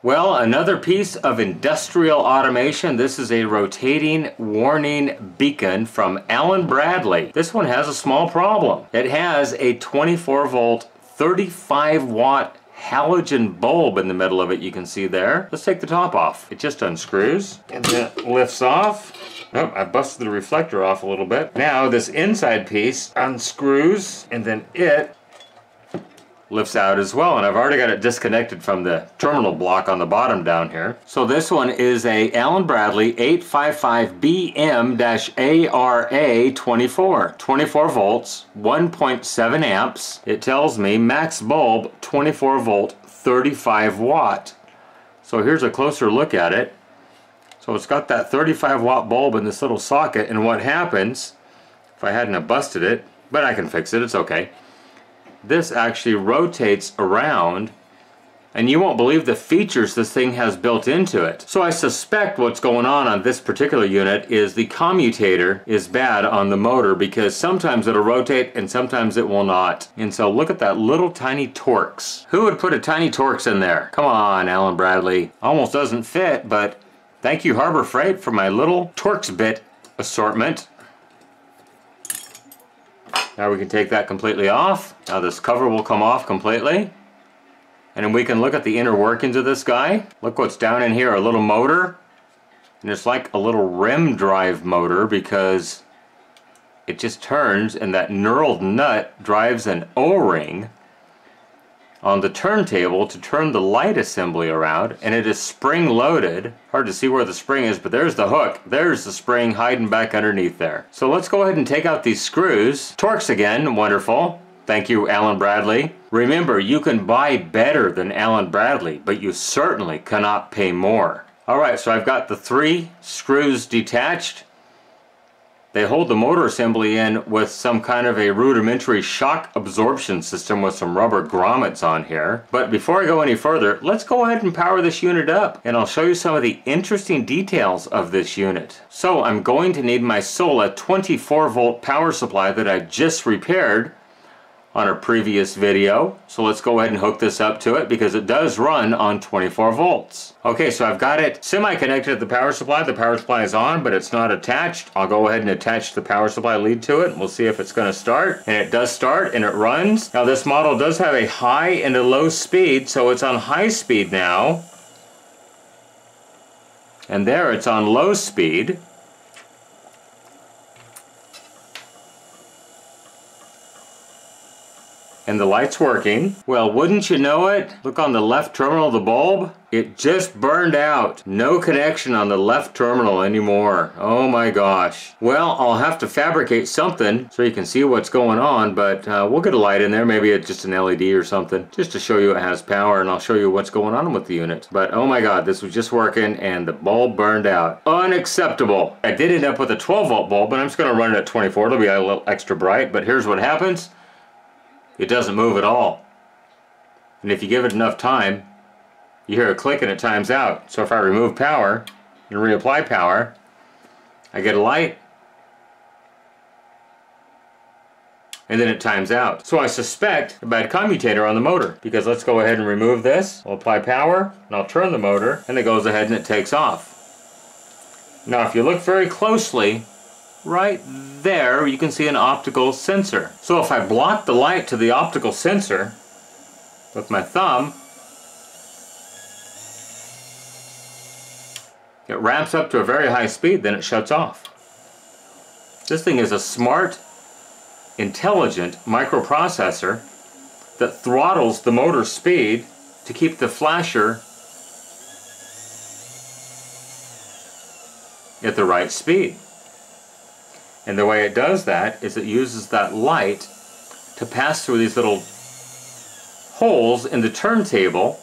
Well, another piece of industrial automation. This is a rotating warning beacon from Allen Bradley. This one has a small problem. It has a 24 volt, 35 watt halogen bulb in the middle of it you can see there. Let's take the top off. It just unscrews and then lifts off. Oh, I busted the reflector off a little bit. Now this inside piece unscrews and then it lifts out as well and I've already got it disconnected from the terminal block on the bottom down here. So this one is a Allen Bradley 855BM-ARA24 24 volts 1.7 amps. It tells me max bulb 24 volt 35 watt. So here's a closer look at it. So it's got that 35 watt bulb in this little socket and what happens if I hadn't busted it but I can fix it it's okay this actually rotates around and you won't believe the features this thing has built into it. So I suspect what's going on on this particular unit is the commutator is bad on the motor because sometimes it'll rotate and sometimes it will not. And so look at that little tiny Torx. Who would put a tiny Torx in there? Come on, Allen Bradley. Almost doesn't fit, but thank you Harbor Freight for my little Torx bit assortment. Now we can take that completely off. Now this cover will come off completely. And then we can look at the inner workings of this guy. Look what's down in here, a little motor. And it's like a little rim drive motor because it just turns and that knurled nut drives an O-ring on the turntable to turn the light assembly around and it is spring loaded. Hard to see where the spring is but there's the hook. There's the spring hiding back underneath there. So let's go ahead and take out these screws. Torx again, wonderful. Thank you Allen Bradley. Remember you can buy better than Allen Bradley but you certainly cannot pay more. Alright so I've got the three screws detached. They hold the motor assembly in with some kind of a rudimentary shock absorption system with some rubber grommets on here. But before I go any further, let's go ahead and power this unit up and I'll show you some of the interesting details of this unit. So I'm going to need my Sola 24 volt power supply that I just repaired on a previous video. So let's go ahead and hook this up to it because it does run on 24 volts. Okay, so I've got it semi-connected to the power supply. The power supply is on, but it's not attached. I'll go ahead and attach the power supply lead to it. We'll see if it's going to start. And it does start and it runs. Now this model does have a high and a low speed, so it's on high speed now. And there it's on low speed. And the light's working. Well, wouldn't you know it? Look on the left terminal of the bulb. It just burned out. No connection on the left terminal anymore. Oh my gosh. Well, I'll have to fabricate something so you can see what's going on, but uh, we'll get a light in there. Maybe it's just an LED or something, just to show you it has power, and I'll show you what's going on with the unit. But oh my god, this was just working, and the bulb burned out. Unacceptable. I did end up with a 12 volt bulb, but I'm just going to run it at 24. It'll be a little extra bright, but here's what happens it doesn't move at all. And if you give it enough time, you hear a click and it times out. So if I remove power and reapply power, I get a light, and then it times out. So I suspect a bad commutator on the motor because let's go ahead and remove this. I'll apply power and I'll turn the motor and it goes ahead and it takes off. Now if you look very closely, right there you can see an optical sensor. So if I block the light to the optical sensor with my thumb, it ramps up to a very high speed, then it shuts off. This thing is a smart, intelligent microprocessor that throttles the motor speed to keep the flasher at the right speed. And the way it does that is it uses that light to pass through these little holes in the turntable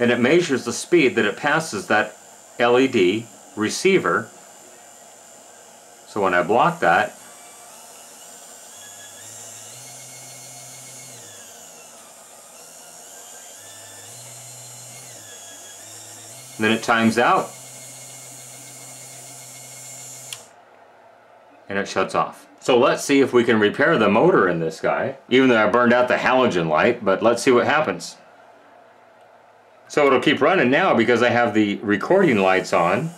and it measures the speed that it passes that LED receiver. So when I block that, then it times out and it shuts off. So let's see if we can repair the motor in this guy, even though I burned out the halogen light, but let's see what happens. So it'll keep running now because I have the recording lights on.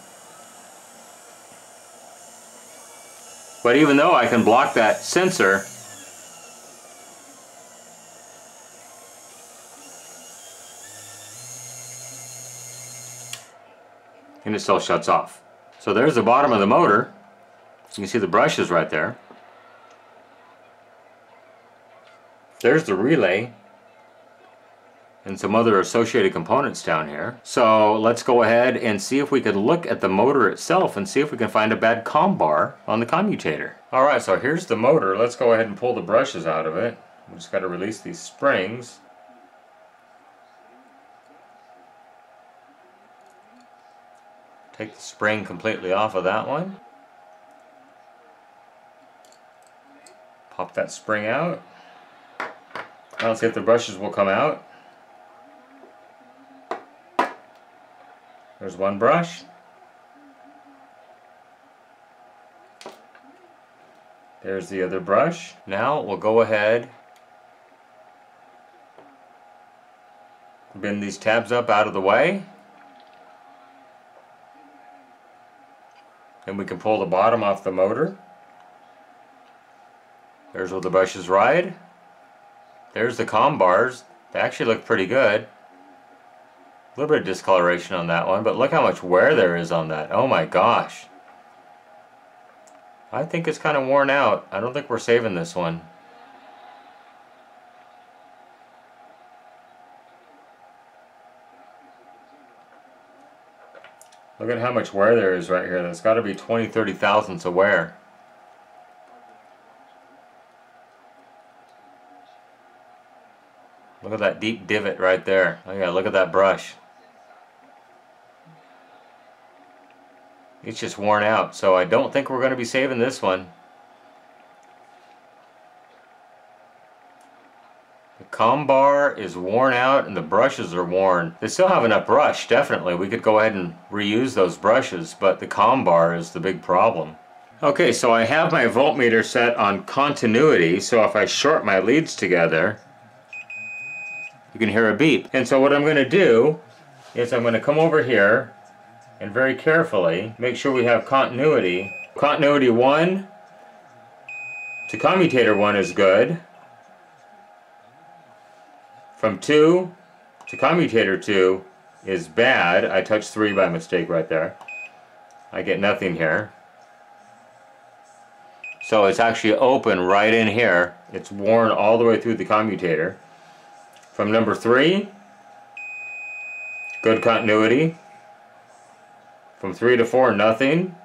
But even though I can block that sensor, and it still shuts off. So there's the bottom of the motor. You can see the brushes right there. There's the relay and some other associated components down here. So let's go ahead and see if we can look at the motor itself and see if we can find a bad COM bar on the commutator. Alright, so here's the motor. Let's go ahead and pull the brushes out of it. We just got to release these springs. Take the spring completely off of that one. Pop that spring out. Now let's see if the brushes will come out. There's one brush. There's the other brush. Now we'll go ahead bend these tabs up out of the way. And we can pull the bottom off the motor. There's where the brushes ride. There's the COM bars. They actually look pretty good. A little bit of discoloration on that one, but look how much wear there is on that. Oh my gosh. I think it's kind of worn out. I don't think we're saving this one. Look at how much wear there is right here. There's got to be 20, 30 thousandths of wear. At that deep divot right there. Oh yeah, look at that brush. It's just worn out, so I don't think we're going to be saving this one. The comb bar is worn out and the brushes are worn. They still have enough brush, definitely. We could go ahead and reuse those brushes, but the comb bar is the big problem. Okay, so I have my voltmeter set on continuity, so if I short my leads together, you can hear a beep. And so what I'm going to do is I'm going to come over here and very carefully make sure we have continuity. Continuity 1 to commutator 1 is good. From 2 to commutator 2 is bad. I touched 3 by mistake right there. I get nothing here. So it's actually open right in here. It's worn all the way through the commutator. From number 3, good continuity. From 3 to 4, nothing.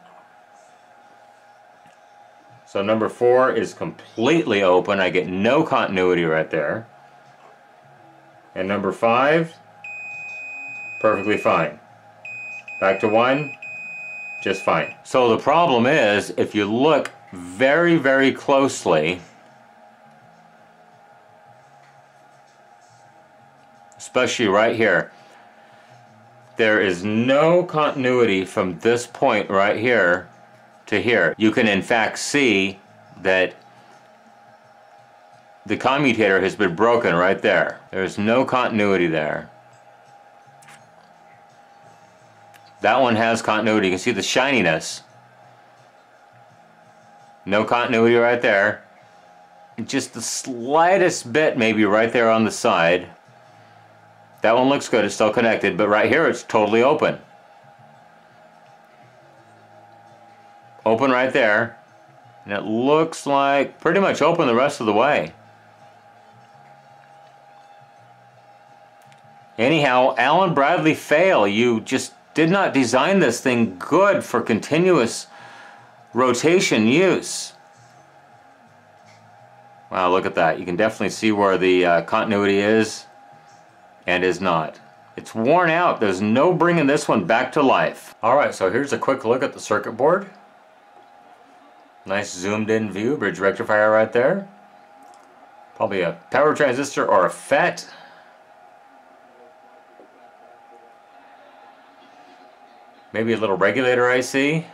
So number 4 is completely open. I get no continuity right there. And number 5, perfectly fine. Back to 1, just fine. So the problem is, if you look very, very closely, especially right here, there is no continuity from this point right here to here. You can in fact see that the commutator has been broken right there. There's no continuity there. That one has continuity. You can see the shininess. No continuity right there. Just the slightest bit maybe right there on the side. That one looks good, it's still connected, but right here it's totally open. Open right there. And it looks like pretty much open the rest of the way. Anyhow, Allen Bradley fail. You just did not design this thing good for continuous rotation use. Wow, look at that. You can definitely see where the uh, continuity is and is not. It's worn out. There's no bringing this one back to life. Alright, so here's a quick look at the circuit board. Nice zoomed in view, bridge rectifier right there. Probably a power transistor or a FET. Maybe a little regulator IC.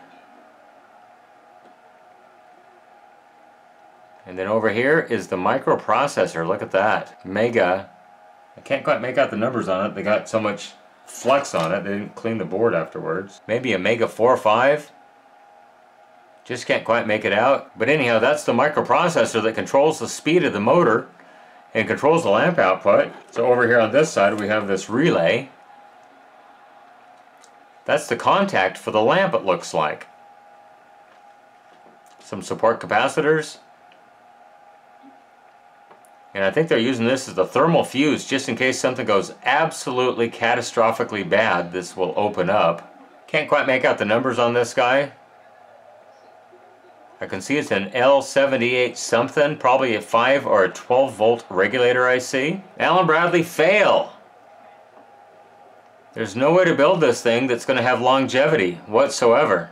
And then over here is the microprocessor. Look at that. Mega I can't quite make out the numbers on it. They got so much flux on it. They didn't clean the board afterwards. Maybe a Mega 4 or 5. Just can't quite make it out. But anyhow, that's the microprocessor that controls the speed of the motor and controls the lamp output. So over here on this side we have this relay. That's the contact for the lamp it looks like. Some support capacitors. And I think they're using this as the thermal fuse just in case something goes absolutely catastrophically bad. This will open up. Can't quite make out the numbers on this guy. I can see it's an L78 something, probably a 5 or a 12 volt regulator IC. Allen Bradley fail! There's no way to build this thing that's going to have longevity whatsoever.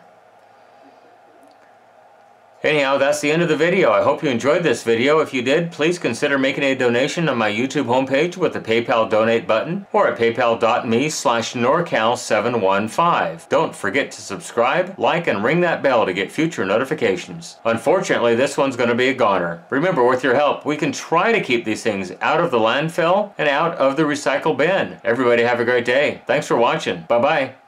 Anyhow, that's the end of the video. I hope you enjoyed this video. If you did, please consider making a donation on my YouTube homepage with the PayPal donate button or at paypal.me slash norcal715. Don't forget to subscribe, like, and ring that bell to get future notifications. Unfortunately, this one's going to be a goner. Remember, with your help, we can try to keep these things out of the landfill and out of the recycle bin. Everybody have a great day. Thanks for watching. Bye-bye.